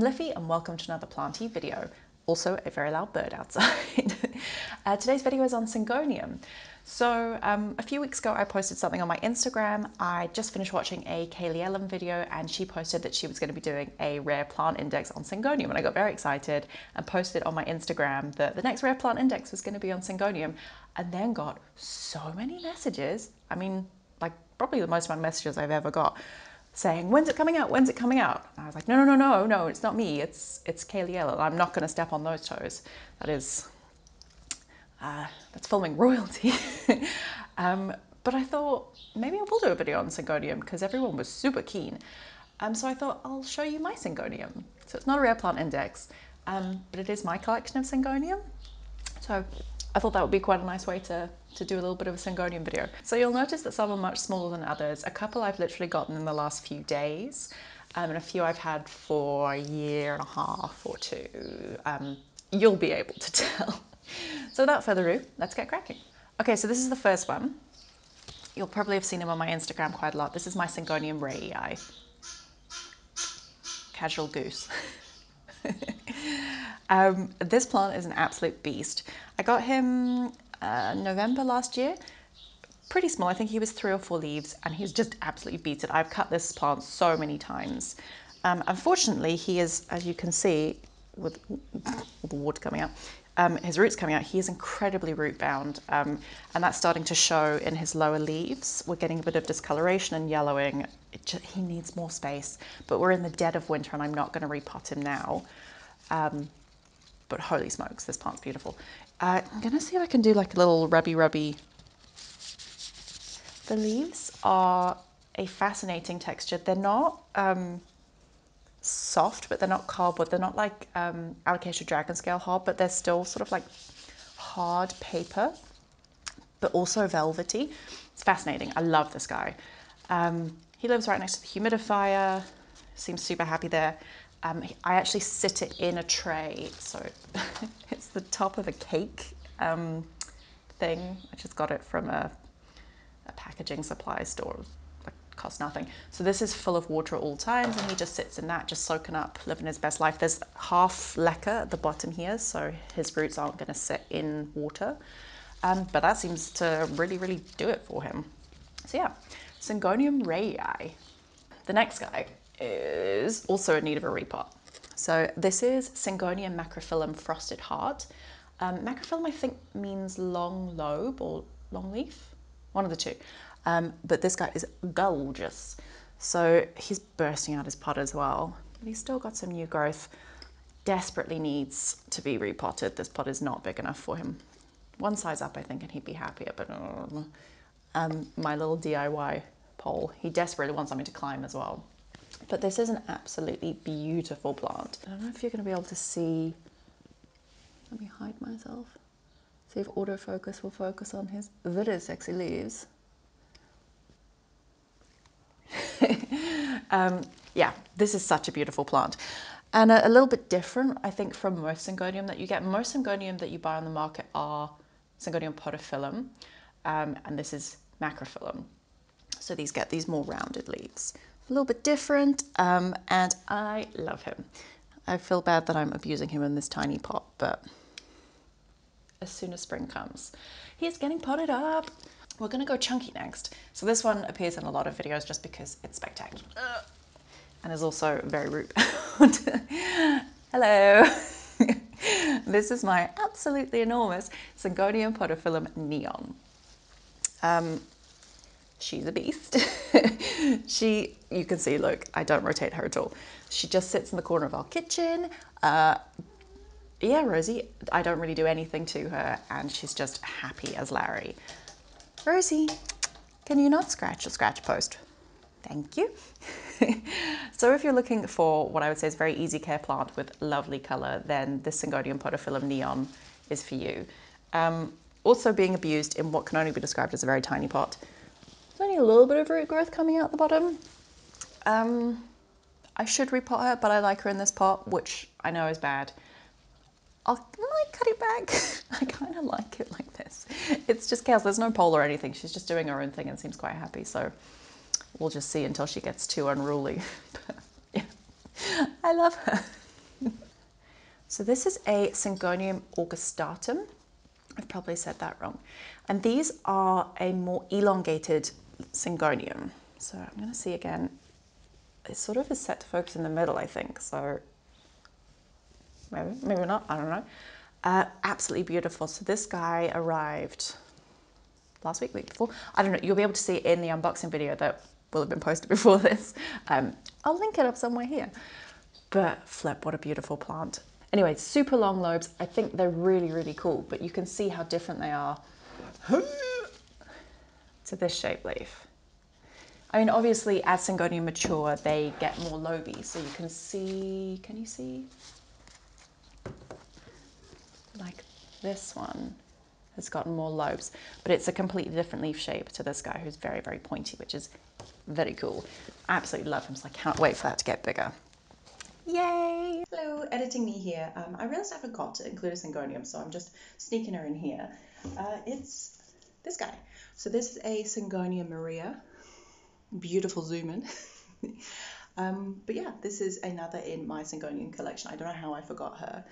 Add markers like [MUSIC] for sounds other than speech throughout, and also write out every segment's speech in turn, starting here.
I'm Liffey and welcome to another planty video. Also a very loud bird outside. [LAUGHS] uh, today's video is on Syngonium. So um, a few weeks ago I posted something on my Instagram. I just finished watching a Kaylee Ellen video and she posted that she was going to be doing a rare plant index on Syngonium and I got very excited and posted on my Instagram that the next rare plant index was going to be on Syngonium and then got so many messages. I mean like probably the most amount of messages I've ever got saying, "When's it coming out? When's it coming out?" And I was like, "No, no, no, no, no! It's not me. It's it's Kaylee Ellen. I'm not going to step on those toes. That is, uh, that's filming royalty." [LAUGHS] um, but I thought maybe I will do a video on Syngonium because everyone was super keen. Um, so I thought I'll show you my Syngonium. So it's not a rare plant index, um, but it is my collection of Syngonium. So I thought that would be quite a nice way to, to do a little bit of a Syngonium video. So you'll notice that some are much smaller than others. A couple I've literally gotten in the last few days, um, and a few I've had for a year and a half or two. Um, you'll be able to [LAUGHS] tell. So without further ado, let's get cracking. Okay, so this is the first one. You'll probably have seen him on my Instagram quite a lot. This is my Syngonium rayi. Casual goose. [LAUGHS] um, this plant is an absolute beast. I got him uh, November last year. Pretty small, I think he was three or four leaves and he's just absolutely beaten. I've cut this plant so many times. Um, unfortunately, he is, as you can see, with, the water coming out, um, his roots coming out, he is incredibly root bound um, and that's starting to show in his lower leaves. We're getting a bit of discoloration and yellowing. Just, he needs more space, but we're in the dead of winter and I'm not going to repot him now. Um, but holy smokes, this plant's beautiful. Uh, I'm to see if I can do like a little rubby rubby. The leaves are a fascinating texture. They're not um, soft, but they're not cardboard. They're not like um, Alocasia dragon scale hard, but they're still sort of like hard paper, but also velvety. It's fascinating. I love this guy. Um, he lives right next to the humidifier. Seems super happy there. Um, I actually sit it in a tray, so [LAUGHS] it's the top of a cake um, thing. I just got it from a, a packaging supply store, like cost nothing. So this is full of water at all times, and he just sits in that, just soaking up, living his best life. There's half leca at the bottom here, so his roots aren't going to sit in water, um, but that seems to really, really do it for him. So yeah, Syngonium rayi. The next guy is also in need of a repot. So this is Syngonium macrophyllum frosted heart. Um, macrophyllum I think means long lobe or long leaf, one of the two. Um, but this guy is gorgeous. So he's bursting out his pot as well. But he's still got some new growth. Desperately needs to be repotted. This pot is not big enough for him. One size up I think and he'd be happier, but um, my little DIY pole, he desperately wants something to climb as well. But this is an absolutely beautiful plant. I don't know if you're going to be able to see. Let me hide myself. See if autofocus will focus on his very sexy leaves. [LAUGHS] um, yeah, this is such a beautiful plant. And a, a, little bit different, I think, from most Syngonium that you get. Most Syngonium that you buy on the market are Syngonium podophyllum, um, and this is macrophyllum. So these get these more rounded leaves a little bit different, um, and I love him. I feel bad that I'm abusing him in this tiny pot, but as soon as spring comes, he's getting potted up. We're gonna go chunky next. So this one appears in a lot of videos just because it's spectacular. And is also very bound. [LAUGHS] Hello. [LAUGHS] this is my absolutely enormous Syngonium podophyllum neon. Um, she's a beast. [LAUGHS] she, you can see, look, I don't rotate her at all. She just sits in the corner of our kitchen. Uh, yeah, Rosie, I don't really do anything to her and she's just happy as Larry. Rosie, can you not scratch a scratch post? Thank you. [LAUGHS] so if you're looking for what I would say is very easy care plant with lovely color, then this Syngonium podophyllum neon is for you. Um, also being abused in what can only be described as a very tiny pot. A little bit of root growth coming out the bottom. Um, I should repot her, but I like her in this pot, which I know is bad. I'll might cut it back. [LAUGHS] I kind of like it like this. It's just chaos. There's no pole or anything. She's just doing her own thing and seems quite happy. So we'll just see until she gets too unruly. [LAUGHS] Yeah, I love her. [LAUGHS] So this is a Syngonium augustatum. I've probably said that wrong. And these are a more elongated Syngonium. So I'm going to see again. It sort of is set to focus in the middle, I think. So maybe, maybe not. I don't know. Uh, absolutely beautiful. So this guy arrived last week, week before. I don't know. You'll be able to see in the unboxing video that will have been posted [LAUGHS] before this. Um, I'll link it up somewhere here. But flip, what a beautiful plant. Anyway, super long lobes. I think they're really, really cool, but you can see how different they are to this shape leaf. I mean, obviously, as Syngonium mature, they get more loby. So you can see, can you see? Like this one has gotten more lobes, but it's a completely different leaf shape to this guy who's very, very pointy, which is very cool. I absolutely love him, so I can't wait for that to get bigger. Yay! Hello, editing me here. Um, I realized I forgot to include a Syngonium, so I'm just sneaking her in here. Uh, it's this guy. So this is a Syngonia Maria. Beautiful zoom in. [LAUGHS] um, but yeah, this is another in my Syngonium collection. I don't know how I forgot her,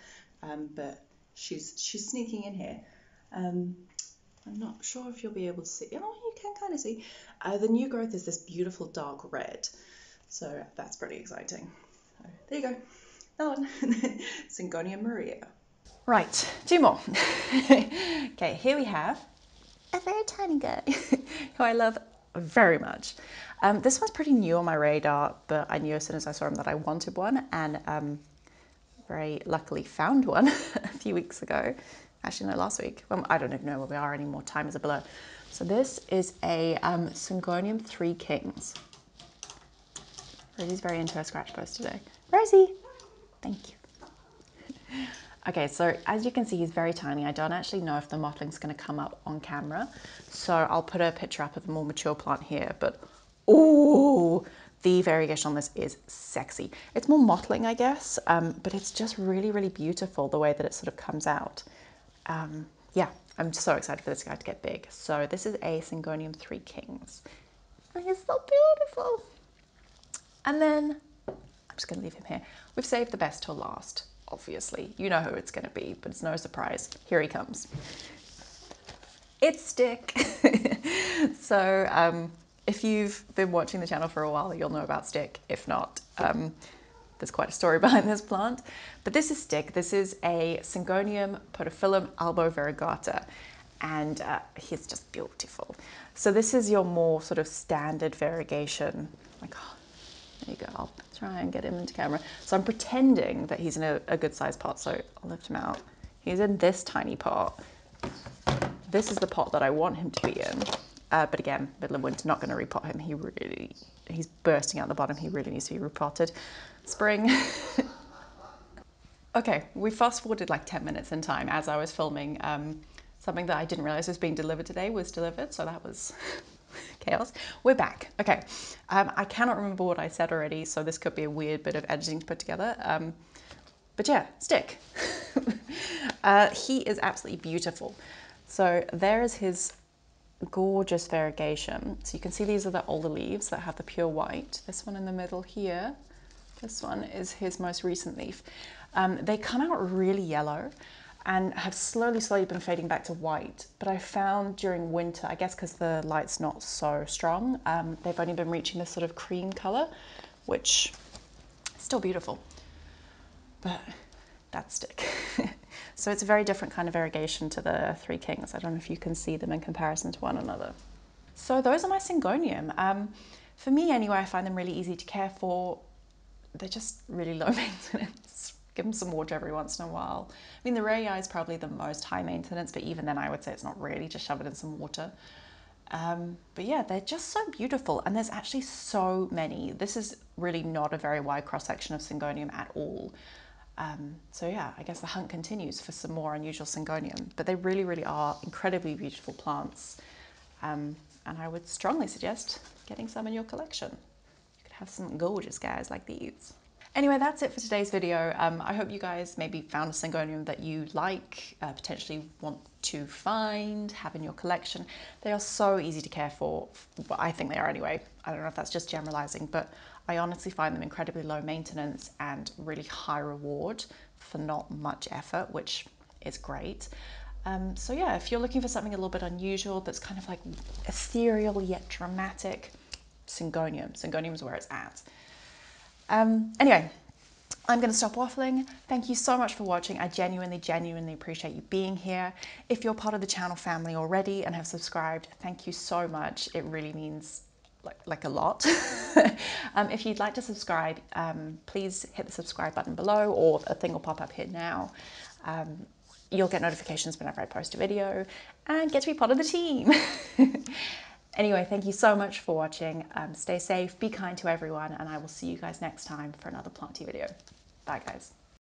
um, but she's she's sneaking in here. Um, I'm not sure if you'll be able to see. Oh, you can kind of see. Uh, the new growth is this beautiful dark red, so that's pretty exciting. So, there you go. That one. [LAUGHS] Syngonia Maria. Right, two more. [LAUGHS] okay, here we have a very tiny guy [LAUGHS] who I love very much. Um, this one's pretty new on my radar, but I knew as soon as I saw him that I wanted one, and um, very luckily found one [LAUGHS] a few weeks ago. Actually, no, last week. Well, I don't even know where we are anymore. Time is a blur. So this is a um, Syngonium Three Kings. Rosie's very into her scratch post today. Rosie, thank you. Okay, so as you can see, he's very tiny. I don't actually know if the mottling's gonna come up on camera. So I'll put a picture up of the more mature plant here, but oh, the variegation on this is sexy. It's more mottling, I guess, um, but it's just really, really beautiful the way that it sort of comes out. Um, yeah, I'm so excited for this guy to get big. So this is a Syngonium Three Kings. And he's so beautiful. And then I'm just gonna leave him here. We've saved the best till last obviously. You know who it's going to be, but it's no surprise. Here he comes. It's Stick. [LAUGHS] so, um, if you've been watching the channel for a while, you'll know about Stick. If not, um, there's quite a story [LAUGHS] behind this plant. But this is Stick. This is a Syngonium podophyllum albo variegata, and uh, he's just beautiful. So this is your more sort of standard variegation. Like, oh, there you go. I'll try and get him into camera. So I'm pretending that he's in a, a good sized pot. So I'll lift him out. He's in this tiny pot. This is the pot that I want him to be in. Uh, but again, middle of winter, not going to repot him. He really, he's bursting out the bottom. He really needs to be repotted. Spring. [LAUGHS] okay, we fast forwarded like 10 minutes in time as I was filming. Um, something that I didn't realize was being delivered today was delivered. So that was [LAUGHS] [LAUGHS] chaos. We're back. Okay. Um, I cannot remember what I said already, so this could be a weird bit of editing to put together. Um, but yeah, stick. [LAUGHS] uh, he is absolutely beautiful. So there is his gorgeous variegation. So you can see these are the older leaves that have the pure white. This one in the middle here, this one is his most recent leaf. Um, they come out really yellow and have slowly, slowly been fading back to white. But I found during winter, I guess because the light's not so strong, um, they've only been reaching this sort of cream color, which is still beautiful. But that's stick. [LAUGHS] so it's a very different kind of variegation to the Three Kings. I don't know if you can see them in comparison to one another. So those are my Syngonium. Um, for me anyway, I find them really easy to care for. They're just really low [LAUGHS] maintenance give them some water every once in a while. I mean, the Rayi is probably the most high maintenance, but even then I would say it's not really, just shove it in some water. Um, but yeah, they're just so beautiful, and there's actually so many. This is really not a very wide cross section of Syngonium at all. Um, so yeah, I guess the hunt continues for some more unusual Syngonium, but they really, really are incredibly beautiful plants. Um, and I would strongly suggest getting some in your collection. You could have some gorgeous guys like these. Anyway, that's it for today's video. Um, I hope you guys maybe found a Syngonium that you like, uh, potentially want to find, have in your collection. They are so easy to care for. Well, I think they are anyway. I don't know if that's just generalizing, but I honestly find them incredibly low maintenance and really high reward for not much effort, which is great. Um, so yeah, if you're looking for something a little bit unusual that's kind of like ethereal yet dramatic, Syngonium. Syngonium is where it's at. Um, anyway, I'm going to stop waffling. Thank you so much for watching. I genuinely, genuinely appreciate you being here. If you're part of the channel family already and have subscribed, thank you so much. It really means like, like a lot. [LAUGHS] um, if you'd like to subscribe, um, please hit the subscribe button below or a thing will pop up here now. Um, you'll get notifications whenever I post a video and get to be part of the team. [LAUGHS] Anyway, thank you so much for watching. Um, stay safe, be kind to everyone, and I will see you guys next time for another planty video. Bye, guys.